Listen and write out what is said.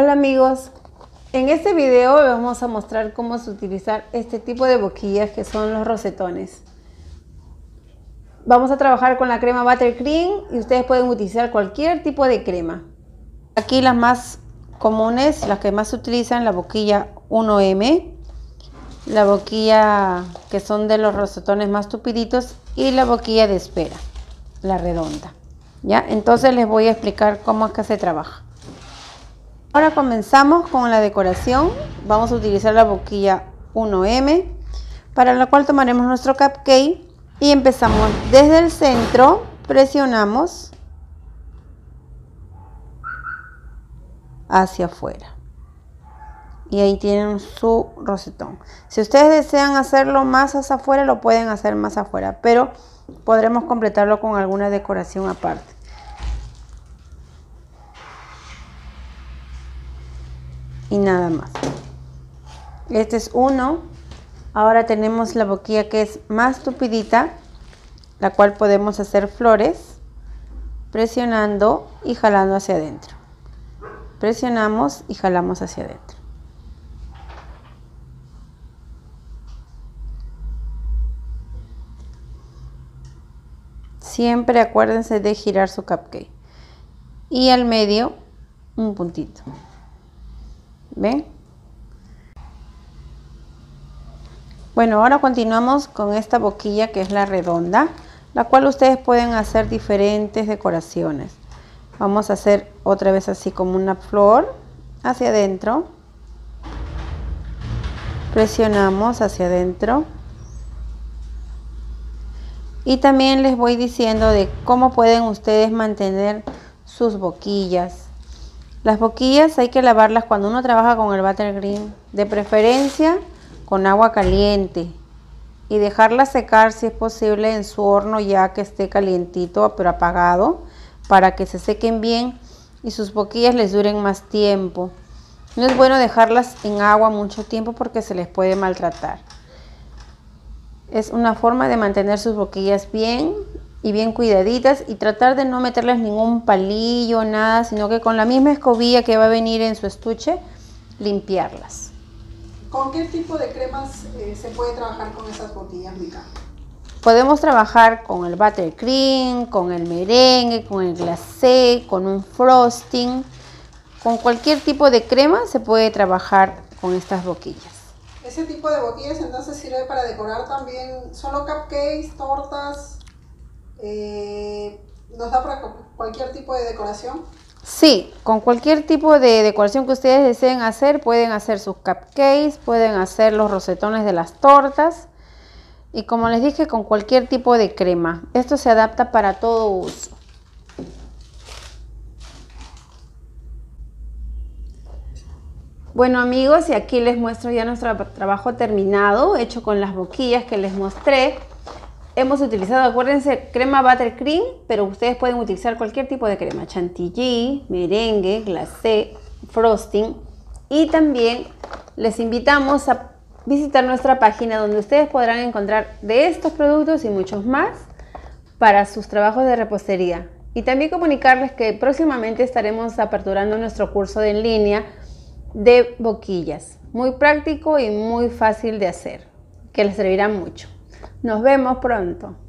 Hola amigos, en este video vamos a mostrar cómo utilizar este tipo de boquillas que son los rosetones. Vamos a trabajar con la crema Buttercream y ustedes pueden utilizar cualquier tipo de crema. Aquí las más comunes, las que más se utilizan, la boquilla 1M, la boquilla que son de los rosetones más tupiditos y la boquilla de espera, la redonda. ¿Ya? Entonces les voy a explicar cómo es que se trabaja. Ahora comenzamos con la decoración. Vamos a utilizar la boquilla 1M, para la cual tomaremos nuestro cupcake y empezamos desde el centro, presionamos hacia afuera. Y ahí tienen su rosetón. Si ustedes desean hacerlo más hacia afuera, lo pueden hacer más afuera, pero podremos completarlo con alguna decoración aparte. Y nada más. Este es uno. Ahora tenemos la boquilla que es más tupidita, la cual podemos hacer flores presionando y jalando hacia adentro. Presionamos y jalamos hacia adentro. Siempre acuérdense de girar su cupcake. Y al medio un puntito. Bueno, ahora continuamos con esta boquilla que es la redonda, la cual ustedes pueden hacer diferentes decoraciones. Vamos a hacer otra vez así como una flor hacia adentro. Presionamos hacia adentro. Y también les voy diciendo de cómo pueden ustedes mantener sus boquillas las boquillas hay que lavarlas cuando uno trabaja con el buttercream, de preferencia con agua caliente y dejarlas secar si es posible en su horno ya que esté calientito pero apagado para que se sequen bien y sus boquillas les duren más tiempo. No es bueno dejarlas en agua mucho tiempo porque se les puede maltratar. Es una forma de mantener sus boquillas bien y bien cuidaditas y tratar de no meterles ningún palillo, nada, sino que con la misma escobilla que va a venir en su estuche, limpiarlas. ¿Con qué tipo de cremas eh, se puede trabajar con esas boquillas, Mica? Podemos trabajar con el buttercream, con el merengue, con el glacé, con un frosting. Con cualquier tipo de crema se puede trabajar con estas boquillas. ¿Ese tipo de boquillas entonces sirve para decorar también solo cupcakes, tortas? Eh, ¿Nos da para cualquier tipo de decoración? Sí, con cualquier tipo de decoración que ustedes deseen hacer, pueden hacer sus cupcakes, pueden hacer los rosetones de las tortas y como les dije, con cualquier tipo de crema. Esto se adapta para todo uso. Bueno amigos, y aquí les muestro ya nuestro trabajo terminado, hecho con las boquillas que les mostré hemos utilizado, acuérdense, crema buttercream, pero ustedes pueden utilizar cualquier tipo de crema, chantilly, merengue, glacé, frosting. Y también les invitamos a visitar nuestra página donde ustedes podrán encontrar de estos productos y muchos más para sus trabajos de repostería. Y también comunicarles que próximamente estaremos aperturando nuestro curso de en línea de boquillas. Muy práctico y muy fácil de hacer, que les servirá mucho. Nos vemos pronto.